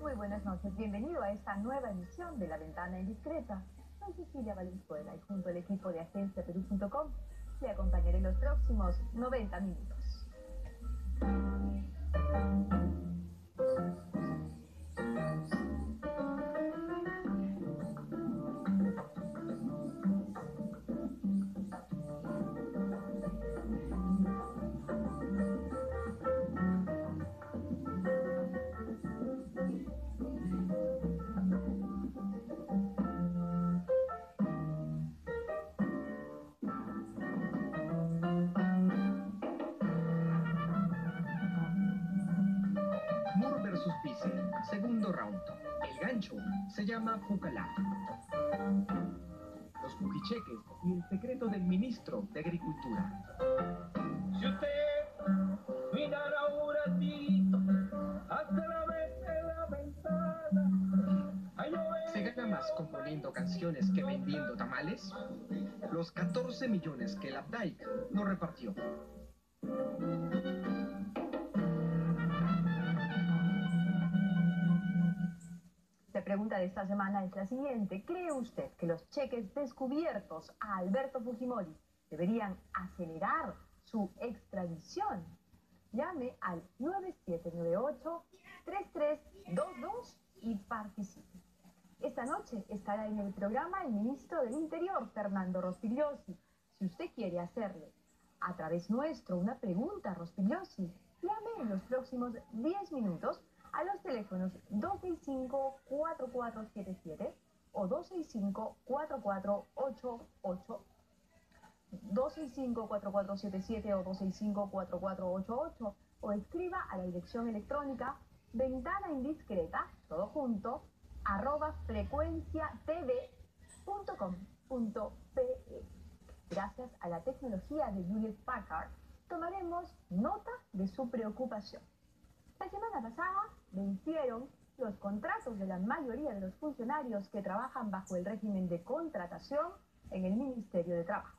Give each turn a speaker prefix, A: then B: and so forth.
A: Muy buenas noches, bienvenido a esta nueva emisión de La Ventana Indiscreta. Soy Cecilia Valenzuela y junto al equipo de agenciaperú.com te acompañaré en los próximos 90 minutos.
B: Versus Pise, segundo round. El gancho se llama Pucalá. Los pujicheques y el secreto del ministro de Agricultura.
C: Si usted mirara un ratito hasta la vez de la ventana, ay, yo
B: ¿Se gana más componiendo canciones que vendiendo tamales? Los 14 millones que el Updike no repartió.
A: La pregunta de esta semana es la siguiente. ¿Cree usted que los cheques descubiertos a Alberto Fujimori deberían acelerar su extradición? Llame al 9798-3322 y participe. Esta noche estará en el programa el ministro del Interior, Fernando Rospigliosi. Si usted quiere hacerle a través nuestro una pregunta Rospigliosi, llame en los próximos 10 minutos a los teléfonos 265-4477 o 265-4488. 265-4477 o 265-4488 o escriba a la dirección electrónica ventana indiscreta, todo junto, arroba frecuenciatv.com.pe. Gracias a la tecnología de Juliet Packard, tomaremos nota de su preocupación. La semana pasada vencieron los contratos de la mayoría de los funcionarios que trabajan bajo el régimen de contratación en el Ministerio de Trabajo.